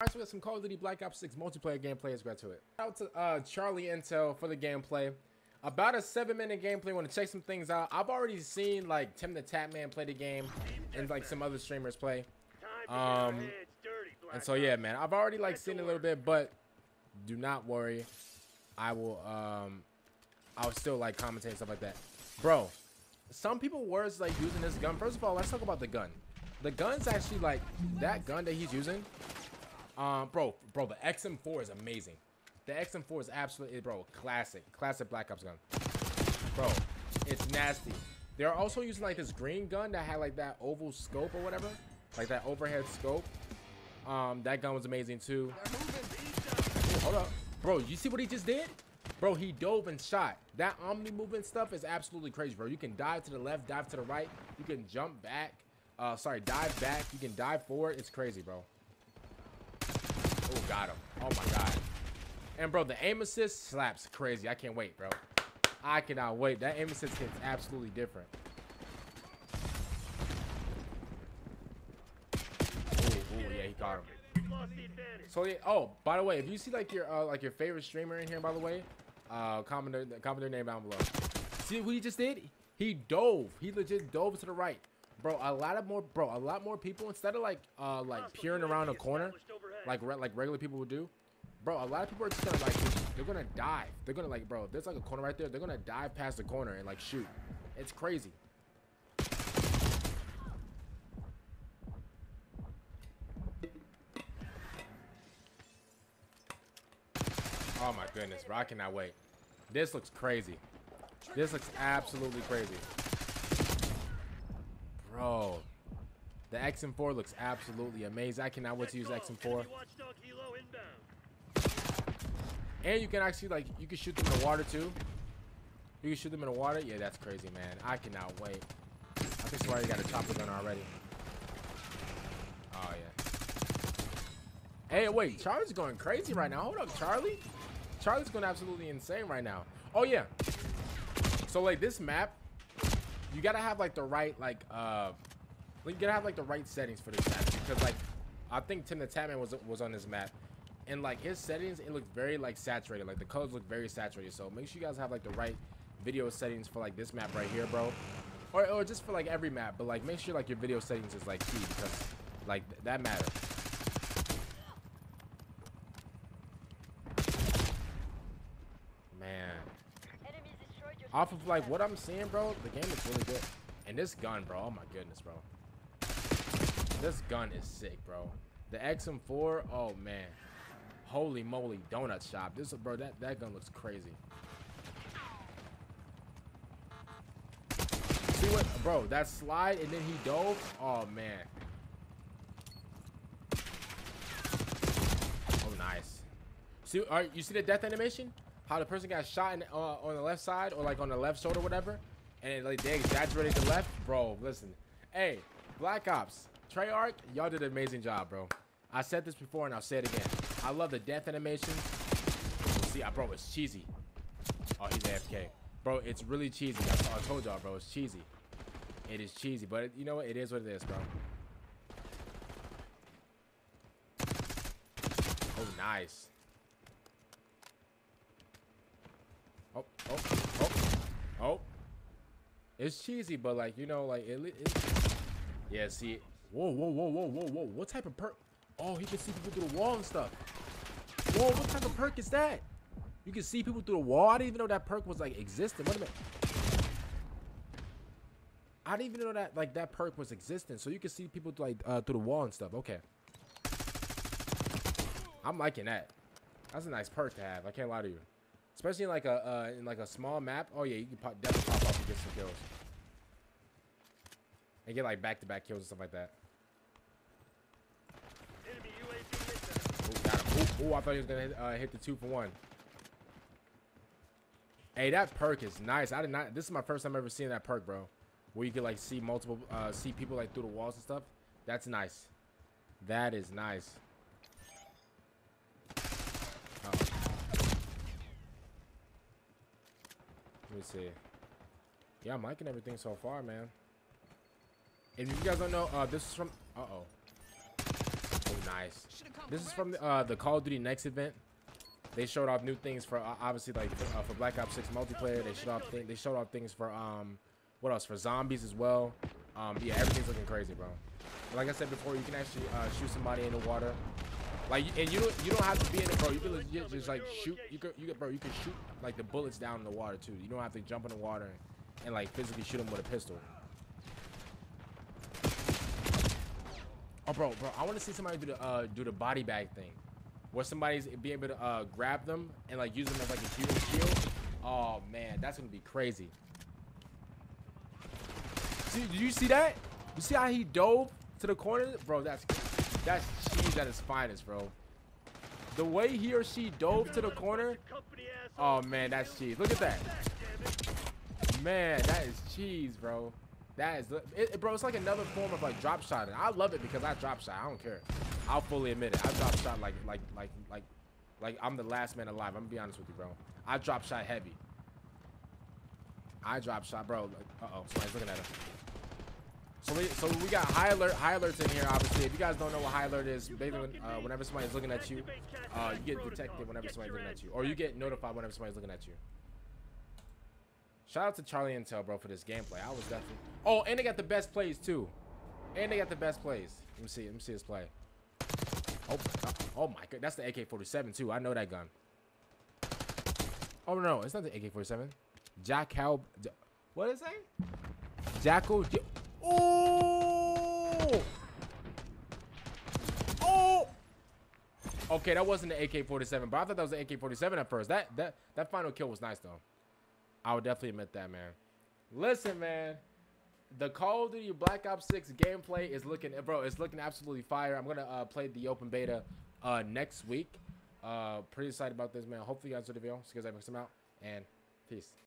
Alright, so we got some Call of Duty Black Ops 6 multiplayer gameplay. It. Shout out to uh, Charlie Intel for the gameplay. About a seven minute gameplay. Want to check some things out. I've already seen like Tim the Tatman play the game and like some other streamers play. Um, and so yeah, man, I've already like seen a little bit, but do not worry. I will um, I'll still like commentate and stuff like that, bro. Some people were like using this gun. First of all, let's talk about the gun. The gun's actually like that gun that he's using um, bro, bro, the XM4 is amazing. The XM4 is absolutely, bro, classic, classic Black Ops gun. Bro, it's nasty. They're also using like this green gun that had like that oval scope or whatever, like that overhead scope. Um, that gun was amazing too. Ooh, hold up, bro. You see what he just did? Bro, he dove and shot. That omni movement stuff is absolutely crazy, bro. You can dive to the left, dive to the right. You can jump back. Uh, sorry, dive back. You can dive forward. It's crazy, bro. Oh, got him. Oh, my God. And, bro, the aim assist slaps crazy. I can't wait, bro. I cannot wait. That aim assist hits absolutely different. Ooh, yeah, he got him. So yeah. Oh, by the way, if you see like your uh, like your favorite streamer in here, by the way, uh, comment their, comment their name down below. See what he just did? He dove. He legit dove to the right, bro. A lot of more, bro. A lot more people instead of like uh like peering around a corner, like re like regular people would do. Bro, a lot of people are just gonna like they're gonna dive. They're gonna like, bro, there's like a corner right there. They're gonna dive past the corner and like shoot. It's crazy. Oh my goodness, bro. I cannot wait. This looks crazy. This looks absolutely crazy. Bro. The XM4 looks absolutely amazing. I cannot wait to use XM4. And you can actually like you can shoot them in the water too. You can shoot them in the water. Yeah, that's crazy, man. I cannot wait. I think somebody got a chopper gun already. Oh yeah. Hey, wait, Charlie's going crazy right now. Hold up, Charlie. Charlie's going absolutely insane right now. Oh yeah. So like this map, you gotta have like the right like uh, you gotta have like the right settings for this map because like I think Tim the Tatman was was on this map and like his settings it looked very like saturated like the colors look very saturated so make sure you guys have like the right video settings for like this map right here bro. Or, or just for like every map but like make sure like your video settings is like key because like th that matters. Man. Off of like what i'm seeing bro the game is really good. And this gun bro oh my goodness bro this gun is sick bro the xm4 oh man Holy moly, donut shop. This bro, that, that gun looks crazy. See what bro, that slide and then he dove? Oh man. Oh nice. See all right, you see the death animation? How the person got shot in, uh, on the left side or like on the left shoulder, whatever, and it, like they exaggerated the left, bro. Listen, hey, Black Ops, Treyarch, y'all did an amazing job, bro. I said this before and I'll say it again. I love the death animation. See, uh, bro, it's cheesy. Oh, he's AFK. Bro, it's really cheesy. I, I told y'all, bro, it's cheesy. It is cheesy, but it, you know what? It is what it is, bro. Oh, nice. Oh, oh, oh, oh. It's cheesy, but like, you know, like, it, it yeah, see. Whoa, whoa, whoa, whoa, whoa, whoa. What type of perk? Oh, he can see people through the wall and stuff. Whoa, what type of perk is that? You can see people through the wall. I didn't even know that perk was like existing. Wait a minute. I didn't even know that like that perk was existing. So you can see people like uh, through the wall and stuff. Okay. I'm liking that. That's a nice perk to have. I can't lie to you. Especially in like a uh, in like a small map. Oh yeah, you can pop, definitely pop off and get some kills. And get like back to back kills and stuff like that. Oh, I thought he was gonna hit, uh, hit the two for one. Hey, that perk is nice. I did not. This is my first time ever seeing that perk, bro. Where you can like see multiple, uh, see people like through the walls and stuff. That's nice. That is nice. Uh -oh. Let me see. Yeah, I'm liking everything so far, man. If you guys don't know, uh, this is from. Uh oh. Oh, nice. This is from the, uh, the Call of Duty Next event. They showed off new things for uh, obviously like for, uh, for Black Ops 6 multiplayer. They showed off they showed off things for um what else for zombies as well. Um, yeah, everything's looking crazy, bro. Like I said before, you can actually uh, shoot somebody in the water. Like, and you don't you don't have to be in it, bro. You can legit just like shoot. You can you can bro. You can shoot like the bullets down in the water too. You don't have to jump in the water and, and like physically shoot them with a pistol. Oh, bro, bro, I want to see somebody do the uh, do the body bag thing, where somebody's be able to uh, grab them and like use them as like a human shield. Oh man, that's gonna be crazy. See, did you see that? You see how he dove to the corner, bro? That's that's cheese at its finest, bro. The way he or she dove to the corner. Oh man, that's cheese. Look at that. Man, that is cheese, bro. That is, it, bro. It's like another form of like drop shot, and I love it because I drop shot. I don't care. I'll fully admit it. I drop shot like like like like like I'm the last man alive. I'm gonna be honest with you, bro. I drop shot heavy. I drop shot, bro. Like, uh oh, somebody's looking at us. So we, so we got high alert, high alerts in here. Obviously, if you guys don't know what high alert is, basically, uh, whenever somebody's looking at you, uh, you get detected whenever somebody's looking at you, or you get notified whenever somebody's looking at you. Shout out to Charlie Intel, bro, for this gameplay. I was definitely. Oh, and they got the best plays too. And they got the best plays. Let me see. Let me see this play. Oh, uh, oh my god, that's the AK-47 too. I know that gun. Oh no, it's not the AK-47. Jack How? What is it? Jackal. Oh. Oh. Okay, that wasn't the AK-47, but I thought that was the AK-47 at first. That that that final kill was nice though. I would definitely admit that, man. Listen, man. The Call of Duty Black Ops 6 gameplay is looking, bro, it's looking absolutely fire. I'm going to uh, play the open beta uh, next week. Uh, pretty excited about this, man. Hopefully you guys enjoyed the video. See you guys next time out. And peace.